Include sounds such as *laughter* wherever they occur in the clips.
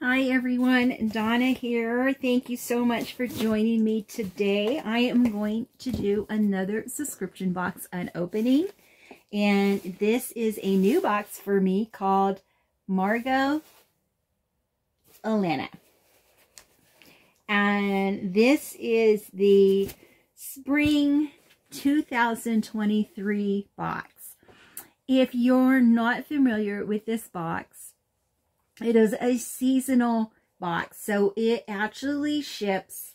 Hi everyone, Donna here. Thank you so much for joining me today. I am going to do another subscription box unopening. And this is a new box for me called Margot Elena. And this is the Spring 2023 box. If you're not familiar with this box, it is a seasonal box, so it actually ships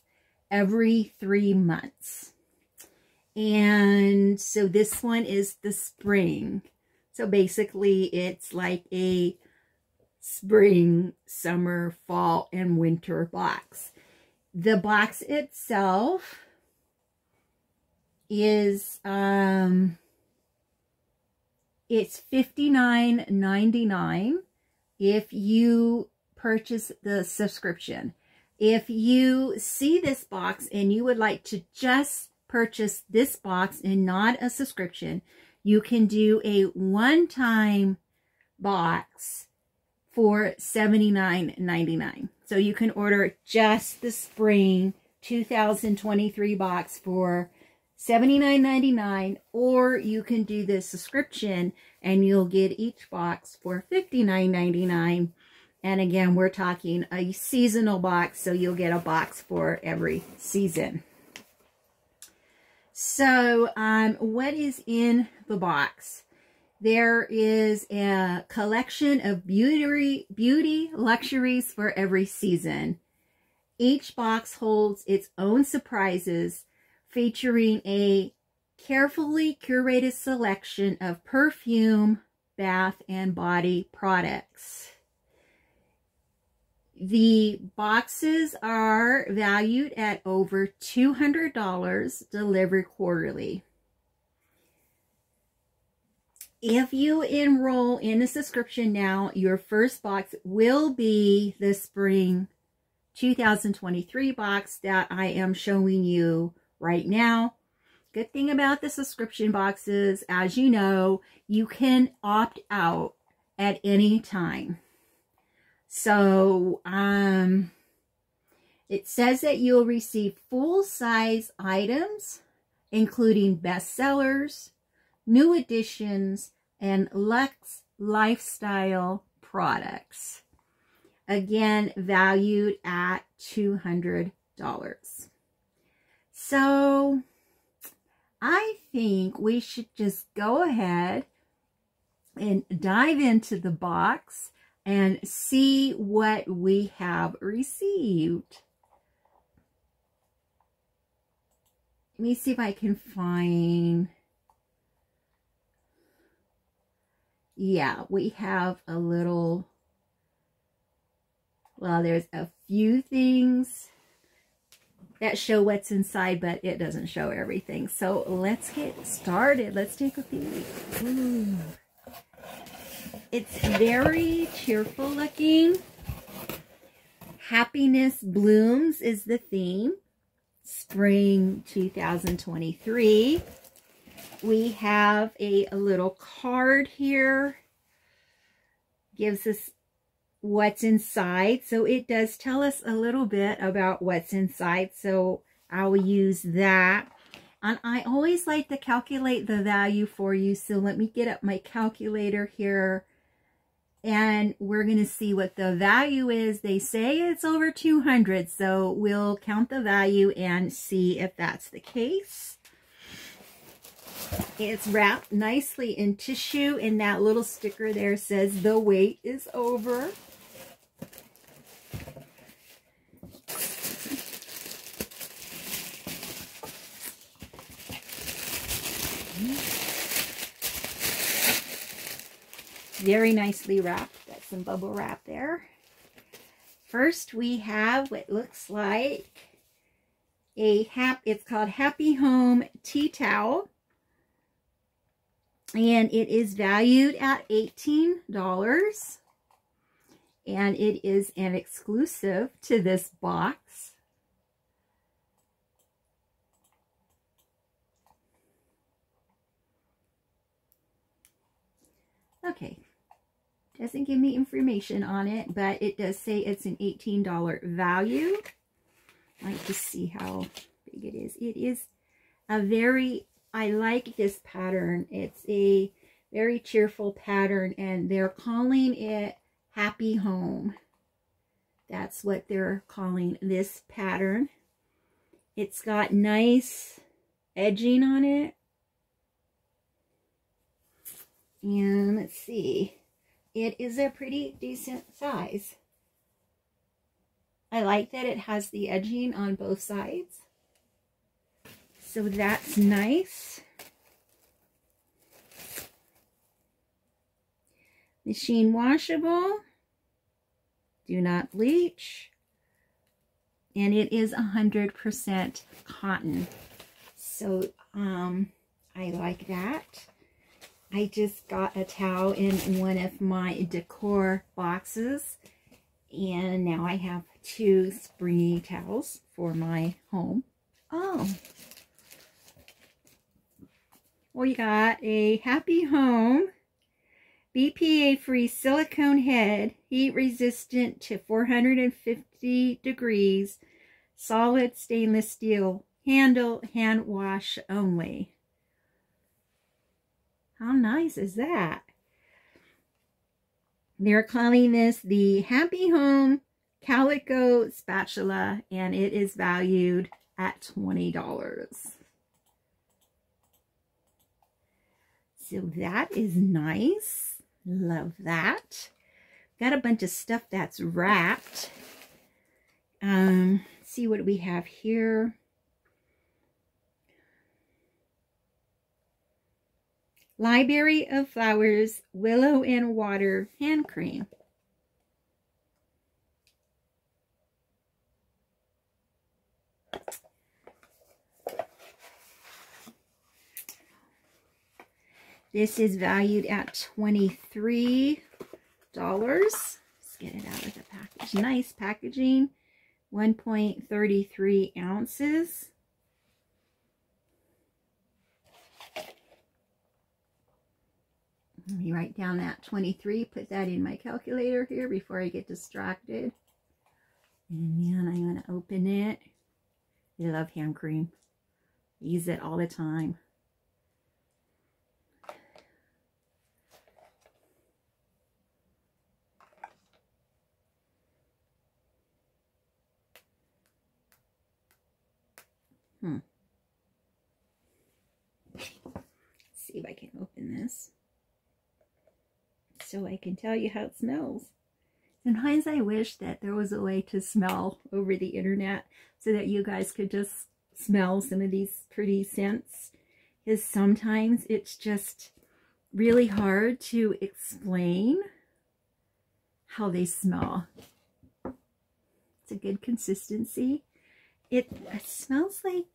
every three months. And so this one is the spring. So basically it's like a spring, summer, fall, and winter box. The box itself is um it's fifty nine ninety nine if you purchase the subscription. If you see this box and you would like to just purchase this box and not a subscription, you can do a one-time box for $79.99. So you can order just the spring 2023 box for $79.99 or you can do the subscription and you'll get each box for $59.99. And again, we're talking a seasonal box, so you'll get a box for every season. So, um, what is in the box? There is a collection of beauty, beauty luxuries for every season. Each box holds its own surprises featuring a carefully curated selection of perfume, bath, and body products. The boxes are valued at over $200 delivered quarterly. If you enroll in a subscription now, your first box will be the spring 2023 box that I am showing you right now. Good thing about the subscription boxes, as you know, you can opt out at any time. So, um, it says that you'll receive full-size items, including bestsellers, new editions, and Lux lifestyle products. Again, valued at $200. So I think we should just go ahead and dive into the box and see what we have received. Let me see if I can find... Yeah, we have a little... Well, there's a few things that show what's inside, but it doesn't show everything. So let's get started. Let's take a peek. It's very cheerful looking. Happiness Blooms is the theme. Spring 2023. We have a, a little card here. Gives us what's inside. So it does tell us a little bit about what's inside. So I'll use that. And I always like to calculate the value for you. So let me get up my calculator here. And we're going to see what the value is. They say it's over 200. So we'll count the value and see if that's the case. It's wrapped nicely in tissue. And that little sticker there says the wait is over. Very nicely wrapped. Got some bubble wrap there. First, we have what looks like a hap. It's called Happy Home Tea Towel. And it is valued at $18. And it is an exclusive to this box. Okay, doesn't give me information on it, but it does say it's an $18 value. I like to see how big it is. It is a very, I like this pattern. It's a very cheerful pattern and they're calling it Happy Home. That's what they're calling this pattern. It's got nice edging on it. And let's see. It is a pretty decent size. I like that it has the edging on both sides. So that's nice. Machine washable. Do not bleach. And it is 100% cotton. So um, I like that. I just got a towel in one of my decor boxes. And now I have two springy towels for my home. Oh. We got a Happy Home BPA-free silicone head, heat resistant to 450 degrees, solid stainless steel handle, hand wash only. How nice is that? They're calling this the Happy Home Calico Spatula, and it is valued at $20. So that is nice. Love that. Got a bunch of stuff that's wrapped. Um, see what we have here. Library of Flowers Willow and Water Hand Cream. This is valued at $23. Let's get it out of the package. Nice packaging. 1.33 ounces. Let me write down that 23, put that in my calculator here before I get distracted. And then I'm going to open it. I love hand cream. I use it all the time. Hmm. Let's see if I can open this so I can tell you how it smells. Sometimes I wish that there was a way to smell over the internet so that you guys could just smell some of these pretty scents. Because sometimes it's just really hard to explain how they smell. It's a good consistency. It, it smells like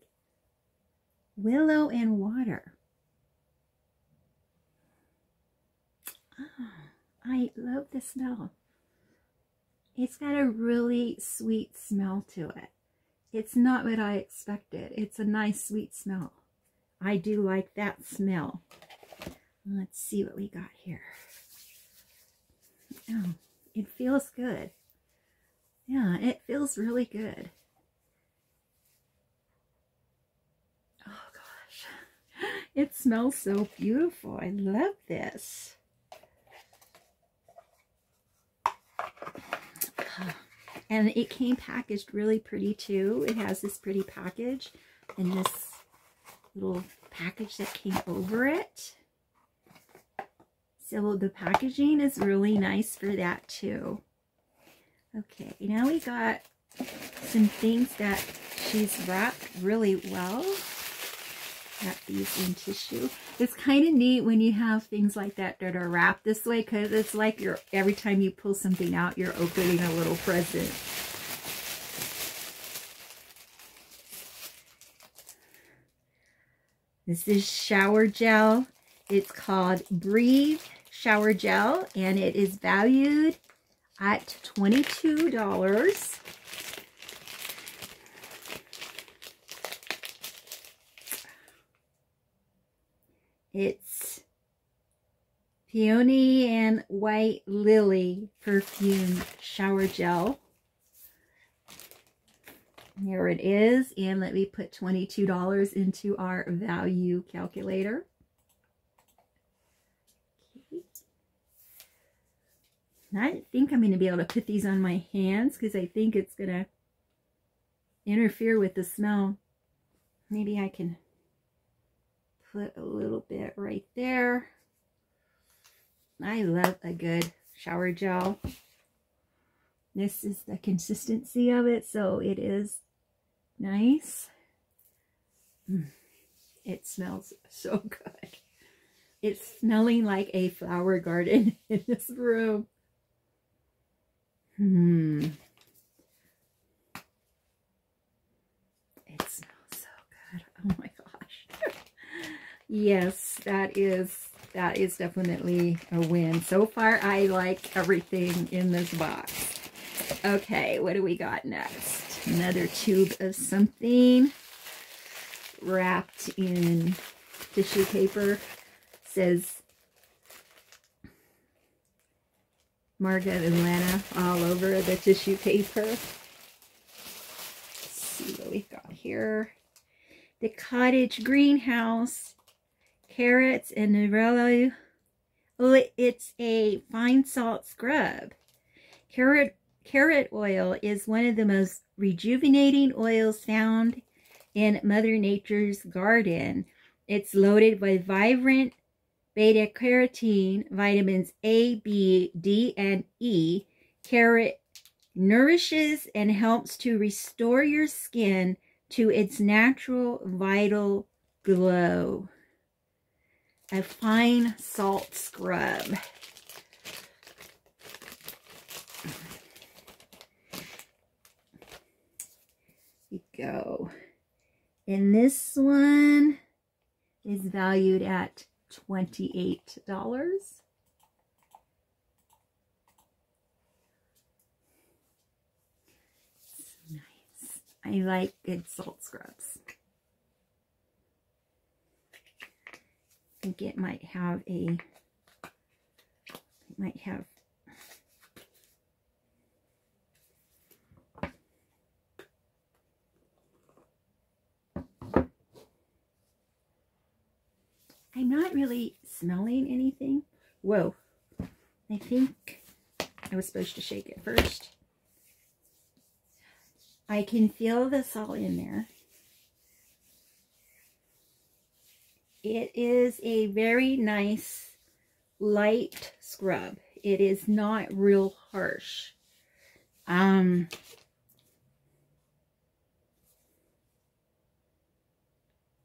willow and water. I love the smell. It's got a really sweet smell to it. It's not what I expected. It's a nice sweet smell. I do like that smell. Let's see what we got here. Oh, it feels good. Yeah, it feels really good. Oh gosh, *laughs* it smells so beautiful. I love this. And it came packaged really pretty too. It has this pretty package and this little package that came over it. So the packaging is really nice for that too. Okay, now we got some things that she's wrapped really well wrap these in tissue. It's kind of neat when you have things like that that are wrapped this way because it's like you're every time you pull something out, you're opening a little present. This is shower gel. It's called Breathe Shower Gel and it is valued at $22. It's Peony and White Lily Perfume Shower Gel. There it is. And let me put $22 into our value calculator. I think I'm going to be able to put these on my hands because I think it's going to interfere with the smell. Maybe I can put a little bit right there. I love a good shower gel. This is the consistency of it, so it is nice. Mm. It smells so *laughs* good. It's smelling like a flower garden *laughs* in this room. Hmm. It smells so good. Oh my gosh. Yes, that is that is definitely a win. So far, I like everything in this box. Okay, what do we got next? Another tube of something wrapped in tissue paper. says Margot Elena all over the tissue paper. Let's see what we've got here. The cottage greenhouse, carrots and Neroli. Oh, it's a fine salt scrub. Carrot Carrot oil is one of the most rejuvenating oils found in Mother Nature's garden. It's loaded with vibrant beta-carotene, vitamins A, B, D, and E. Carrot nourishes and helps to restore your skin to its natural vital glow. A fine salt scrub. we go. And this one is valued at $28. nice. I like good salt scrubs. Think it might have a, it might have I'm not really smelling anything. Whoa. I think I was supposed to shake it first. I can feel the salt in there. It is a very nice light scrub. It is not real harsh. Um,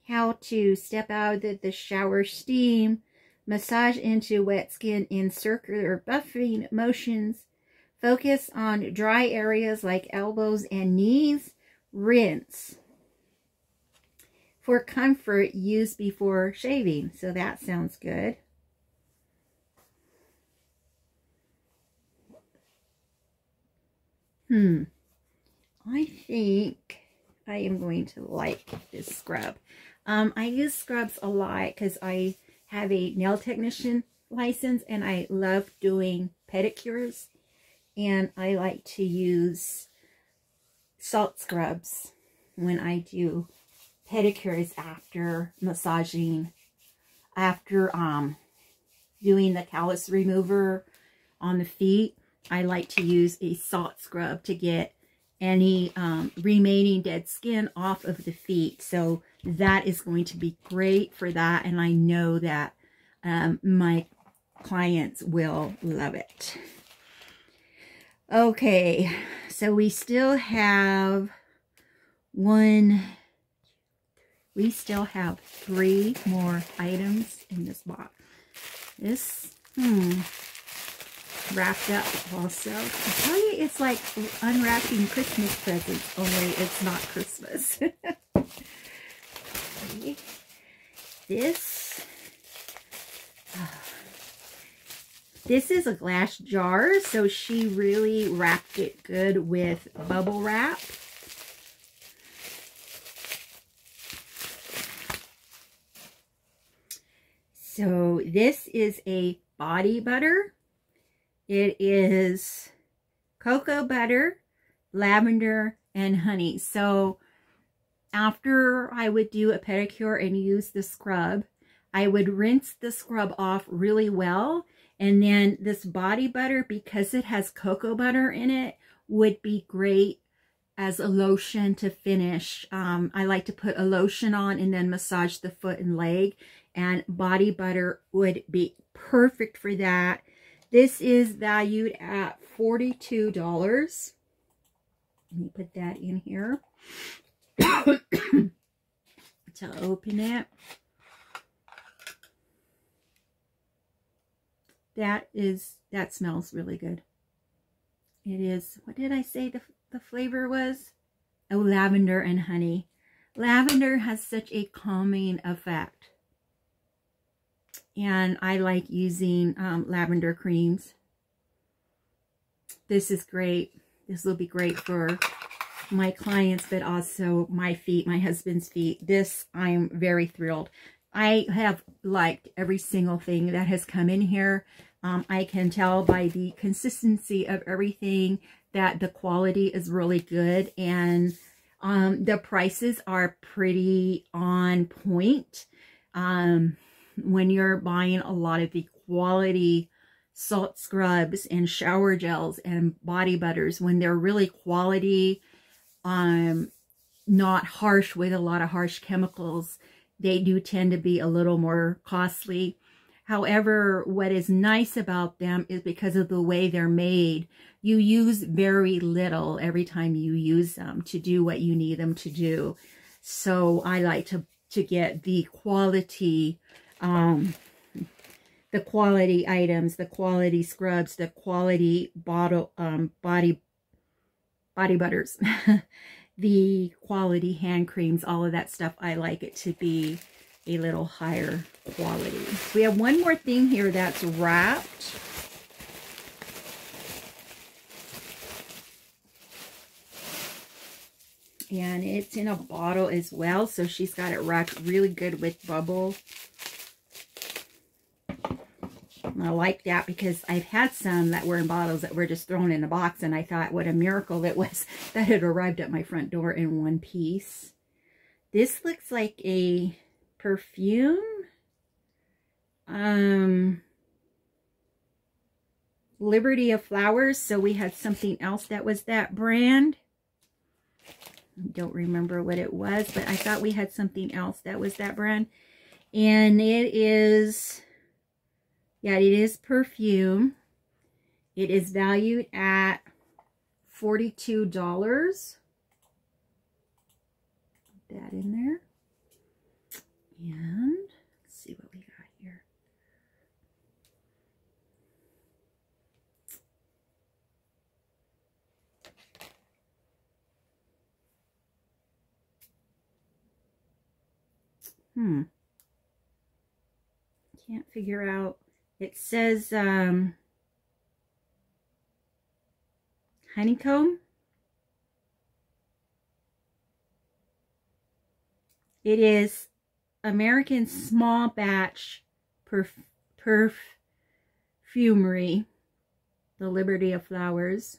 how to step out of the shower steam, massage into wet skin in circular buffing motions, focus on dry areas like elbows and knees, rinse. For comfort, use before shaving. So that sounds good. Hmm. I think I am going to like this scrub. Um, I use scrubs a lot because I have a nail technician license and I love doing pedicures. And I like to use salt scrubs when I do pedicures after massaging, after um, doing the callus remover on the feet. I like to use a salt scrub to get any um, remaining dead skin off of the feet. So that is going to be great for that. And I know that um, my clients will love it. Okay, so we still have one, we still have three more items in this box. This, hmm, wrapped up also. I tell you, it's like unwrapping Christmas presents, only it's not Christmas. *laughs* okay. This, uh, this is a glass jar, so she really wrapped it good with bubble wrap. So this is a body butter. It is cocoa butter, lavender, and honey. So after I would do a pedicure and use the scrub, I would rinse the scrub off really well. And then this body butter, because it has cocoa butter in it, would be great as a lotion to finish. Um, I like to put a lotion on and then massage the foot and leg. And body butter would be perfect for that. This is valued at $42. Let me put that in here *coughs* to open it. That is, that smells really good. It is, what did I say the, the flavor was? Oh, lavender and honey. Lavender has such a calming effect. And I like using um, lavender creams. This is great. This will be great for my clients, but also my feet, my husband's feet. This, I'm very thrilled. I have liked every single thing that has come in here. Um, I can tell by the consistency of everything that the quality is really good and um, the prices are pretty on point. Um, when you're buying a lot of the quality salt scrubs and shower gels and body butters, when they're really quality, um, not harsh with a lot of harsh chemicals, they do tend to be a little more costly. However, what is nice about them is because of the way they're made, you use very little every time you use them to do what you need them to do. So I like to, to get the quality, um, the quality items, the quality scrubs, the quality bottle, um, body, body butters, *laughs* the quality hand creams, all of that stuff. I like it to be a little higher quality. We have one more thing here that's wrapped. And it's in a bottle as well. So she's got it wrapped really good with bubble. I like that because I've had some that were in bottles that were just thrown in a box. And I thought what a miracle it was *laughs* that it arrived at my front door in one piece. This looks like a perfume. Um, Library of Flowers. So we had something else that was that brand. I don't remember what it was, but I thought we had something else that was that brand. And it is, yeah, it is perfume. It is valued at $42. Put that in there. And let's see what we got here. Hmm. Can't figure out. It says um, honeycomb. It is American Small Batch perf Perfumery, The Library of Flowers.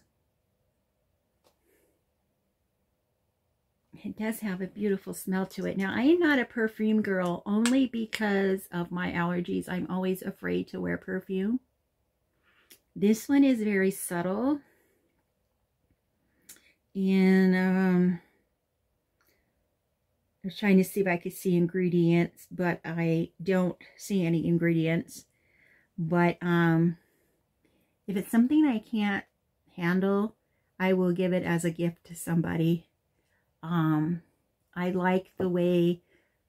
It does have a beautiful smell to it. Now, I am not a perfume girl only because of my allergies. I'm always afraid to wear perfume. This one is very subtle. And um, I was trying to see if I could see ingredients, but I don't see any ingredients. But um, if it's something I can't handle, I will give it as a gift to somebody. Um, I like the way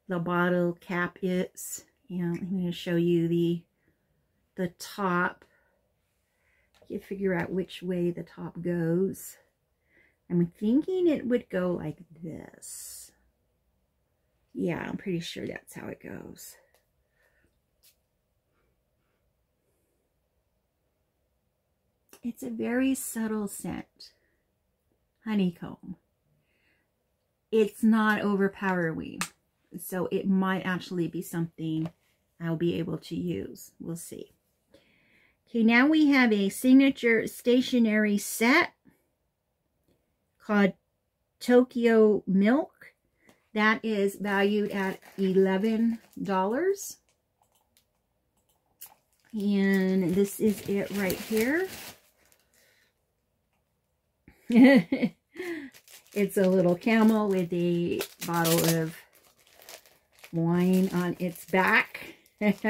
the bottle cap is. And I'm going to show you the the top. You figure out which way the top goes. I'm thinking it would go like this. Yeah, I'm pretty sure that's how it goes. It's a very subtle scent. Honeycomb. It's not overpowering. So it might actually be something I'll be able to use. We'll see. Okay, now we have a signature stationery set called Tokyo Milk. That is valued at $11. And this is it right here. *laughs* it's a little camel with a bottle of wine on its back. *laughs* and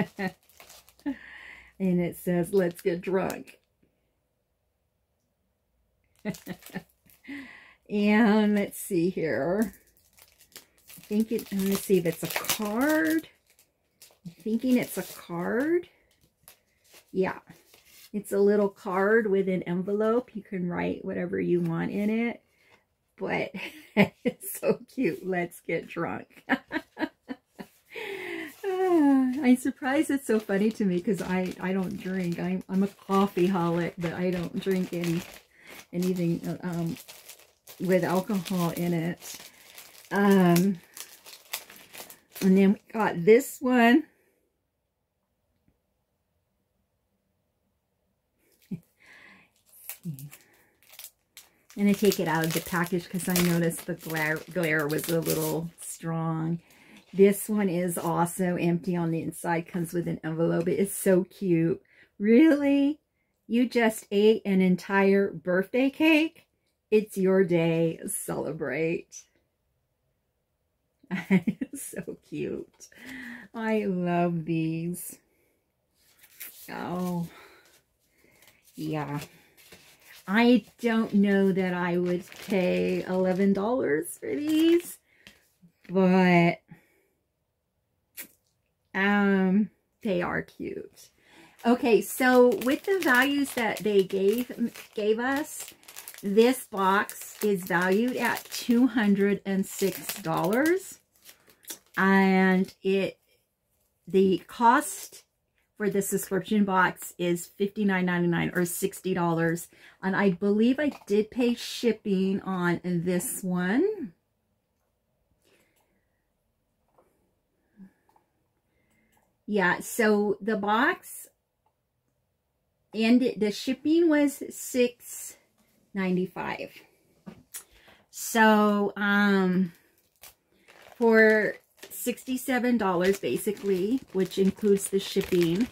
it says, let's get drunk. *laughs* and let's see here. I think it, let me see if it's a card. I'm thinking it's a card. Yeah. It's a little card with an envelope. You can write whatever you want in it. But *laughs* it's so cute. Let's get drunk. *laughs* I'm surprised it's so funny to me because I, I don't drink. I'm, I'm a coffee holic, but I don't drink any anything um, with alcohol in it. Um, and then we got this one. *laughs* I'm going to take it out of the package because I noticed the glare, glare was a little strong. This one is also empty on the inside. Comes with an envelope. It is so cute. Really? You just ate an entire birthday cake? It's your day. Celebrate. *laughs* so cute. I love these. Oh, yeah. I don't know that I would pay $11 for these, but um, they are cute. Okay, so with the values that they gave gave us, this box is valued at $206. And it the cost for the subscription box is $59.99 or $60. And I believe I did pay shipping on this one. Yeah, so the box and the shipping was six ninety five. So, um, for $67 basically, which includes the shipping.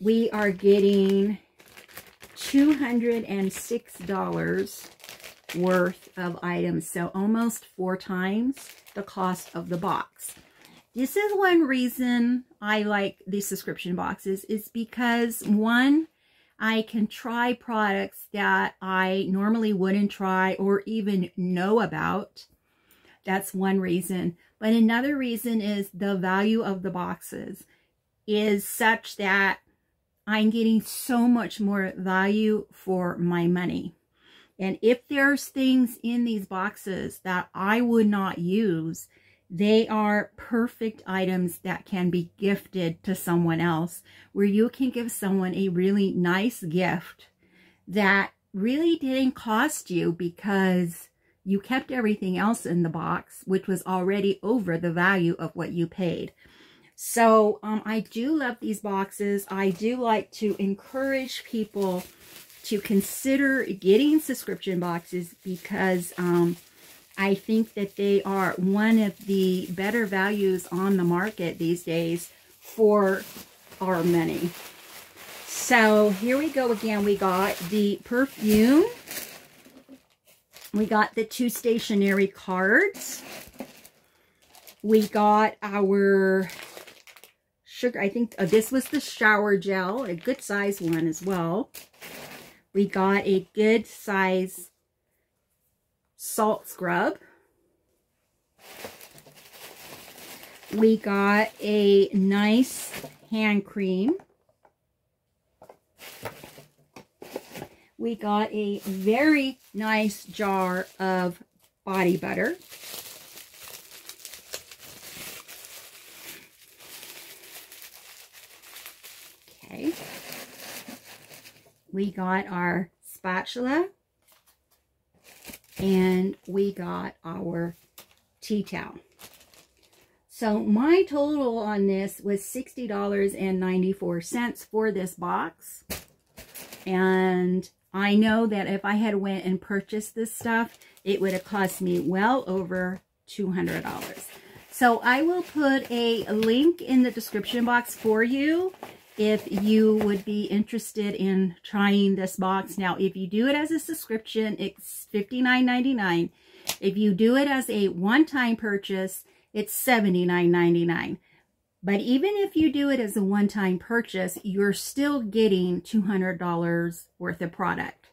We are getting $206 worth of items. So almost four times the cost of the box. This is one reason I like these subscription boxes is because one, I can try products that I normally wouldn't try or even know about. That's one reason. But another reason is the value of the boxes is such that I'm getting so much more value for my money. And if there's things in these boxes that I would not use, they are perfect items that can be gifted to someone else where you can give someone a really nice gift that really didn't cost you because you kept everything else in the box, which was already over the value of what you paid. So um, I do love these boxes. I do like to encourage people to consider getting subscription boxes because um, I think that they are one of the better values on the market these days for our money. So here we go again. We got the perfume we got the two stationary cards. We got our sugar. I think uh, this was the shower gel, a good size one as well. We got a good size salt scrub. We got a nice hand cream. We got a very nice jar of body butter. Okay. We got our spatula. And we got our tea towel. So my total on this was $60.94 for this box. And I know that if I had went and purchased this stuff, it would have cost me well over $200. So I will put a link in the description box for you if you would be interested in trying this box. Now, if you do it as a subscription, it's $59.99. If you do it as a one-time purchase, it's $79.99. But even if you do it as a one-time purchase, you're still getting $200 worth of product.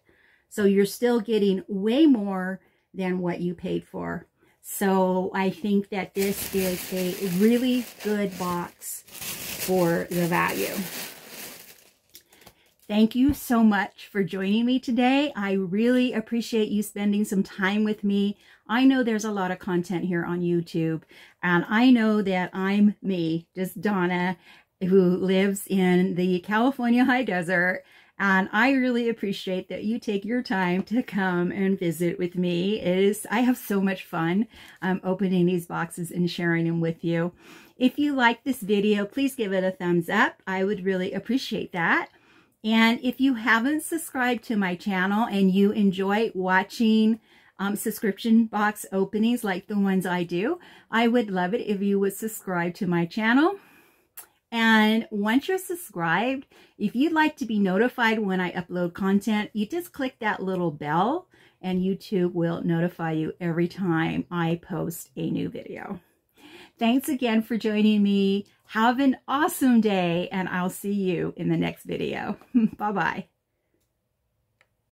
So you're still getting way more than what you paid for. So I think that this is a really good box for the value. Thank you so much for joining me today. I really appreciate you spending some time with me. I know there's a lot of content here on YouTube, and I know that I'm me, just Donna, who lives in the California high desert, and I really appreciate that you take your time to come and visit with me. It is I have so much fun um, opening these boxes and sharing them with you. If you like this video, please give it a thumbs up. I would really appreciate that. And if you haven't subscribed to my channel and you enjoy watching um, subscription box openings like the ones I do, I would love it if you would subscribe to my channel. And once you're subscribed, if you'd like to be notified when I upload content, you just click that little bell and YouTube will notify you every time I post a new video. Thanks again for joining me. Have an awesome day, and I'll see you in the next video. *laughs* Bye-bye.